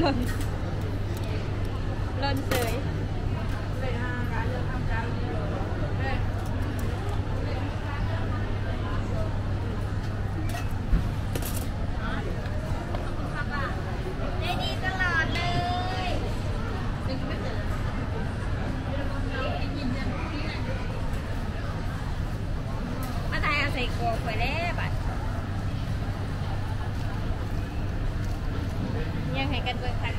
Well. 对，太累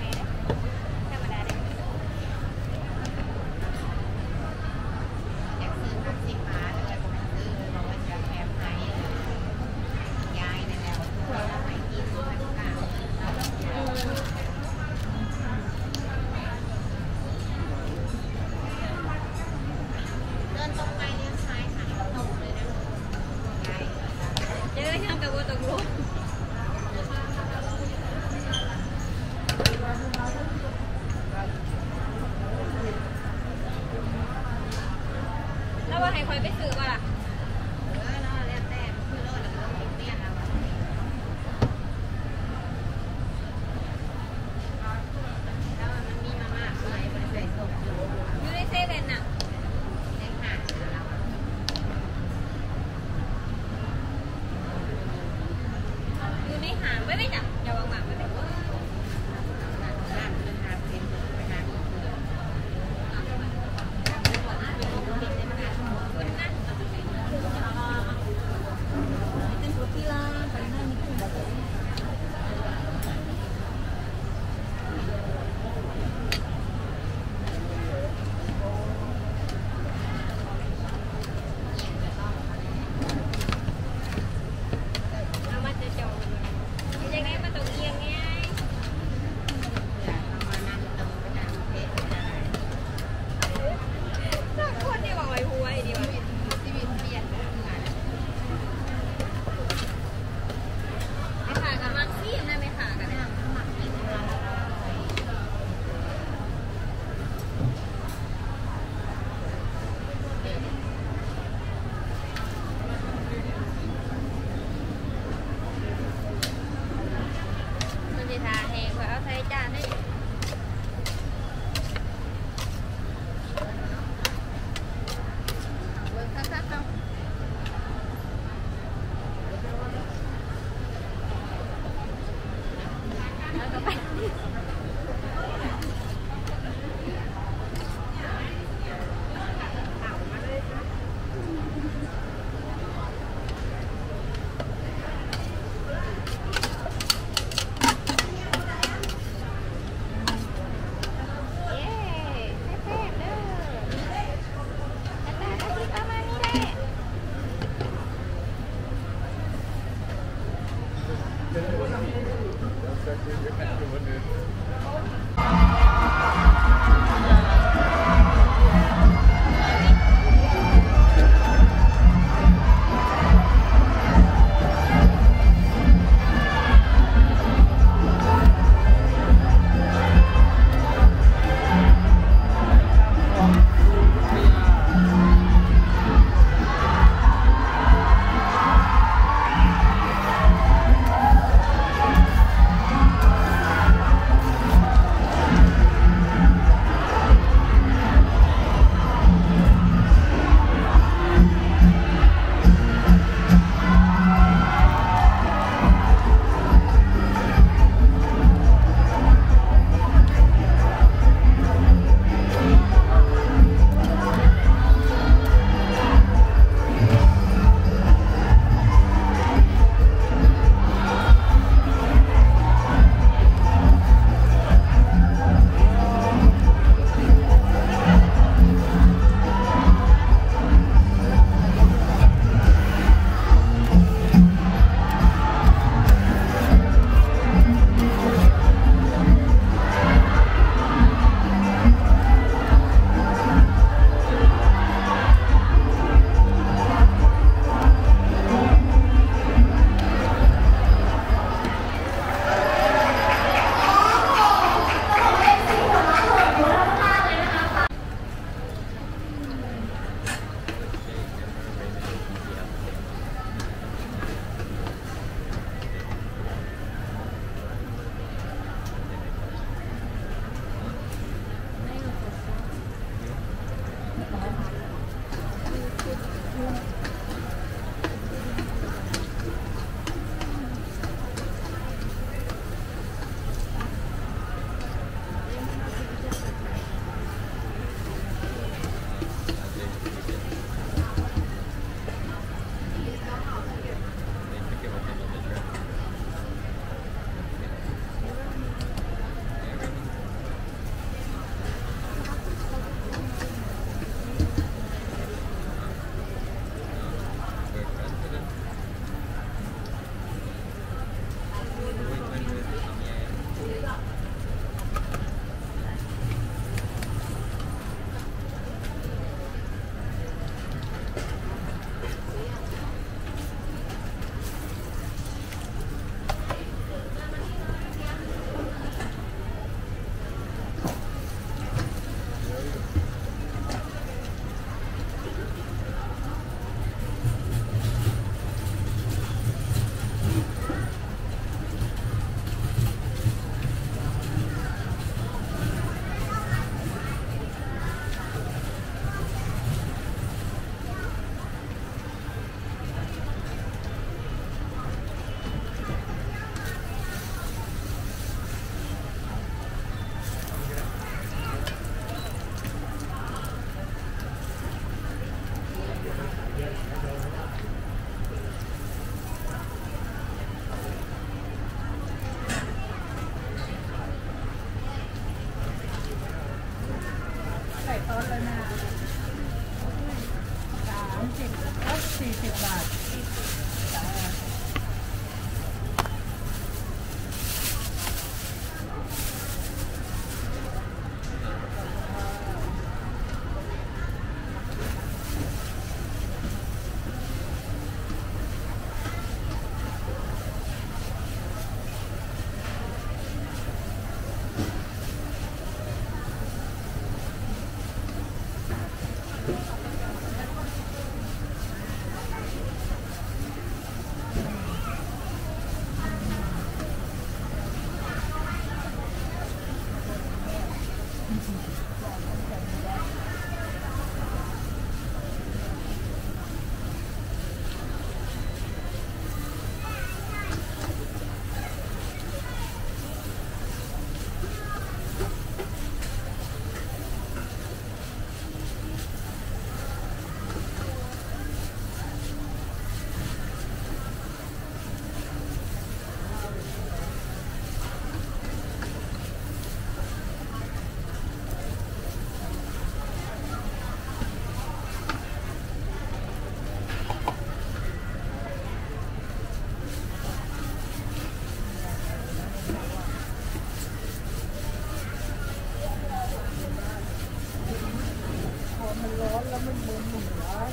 女儿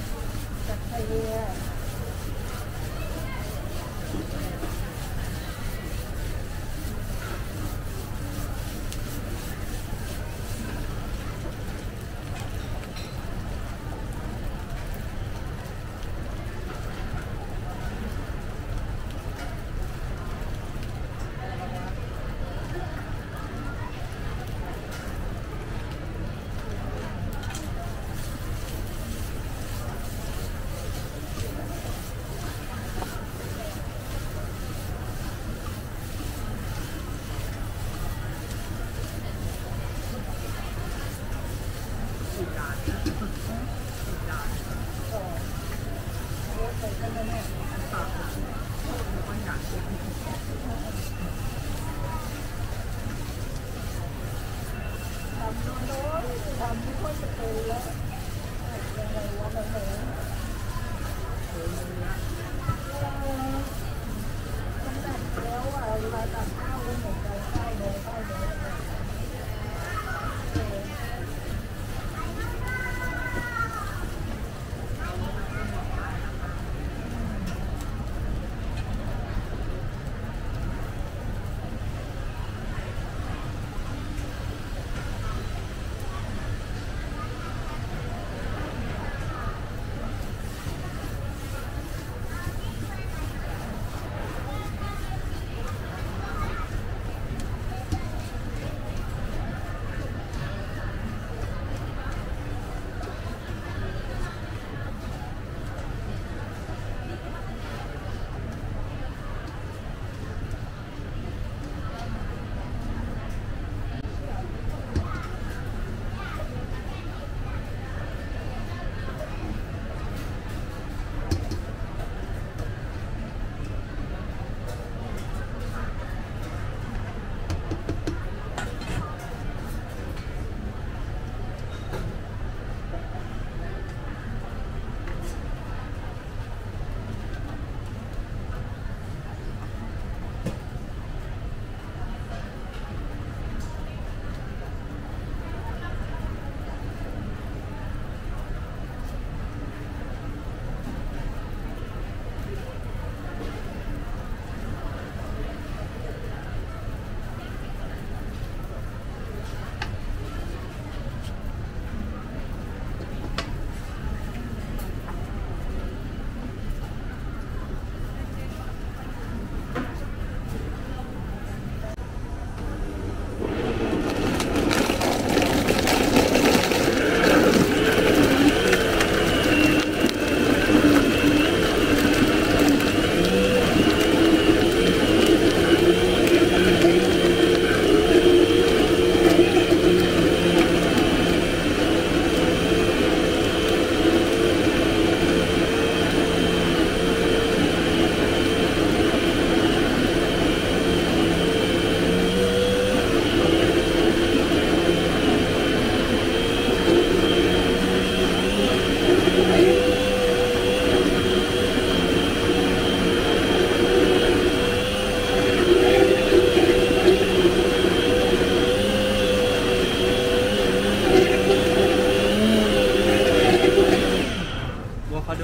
在看音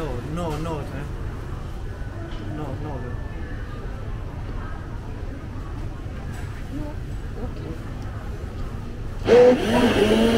No, no, no, eh. sir. No, no. No, okay. Oh,